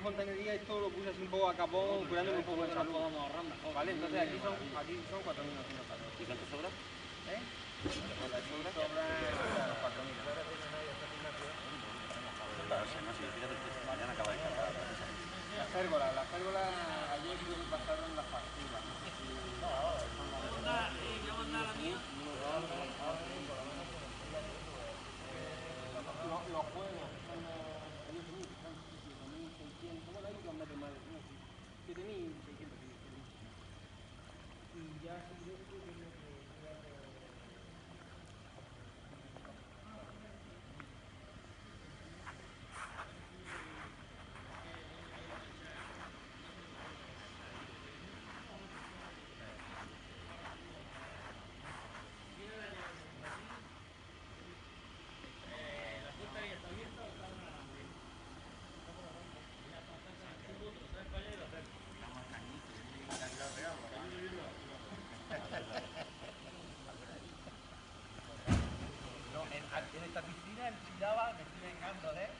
en fontanería esto lo puse así un poco a capón, curándome un poco de salud. Vale, entonces aquí son, aquí son 4.914. ¿Y cuánto sobra? ¿Eh? La sobra sobra 4.000. Mañana acaba de cargar. La férgola, la férgola ayer pasaron las facturas. Yeah, en, en esta piscina, en Chilaba, me estoy vengando de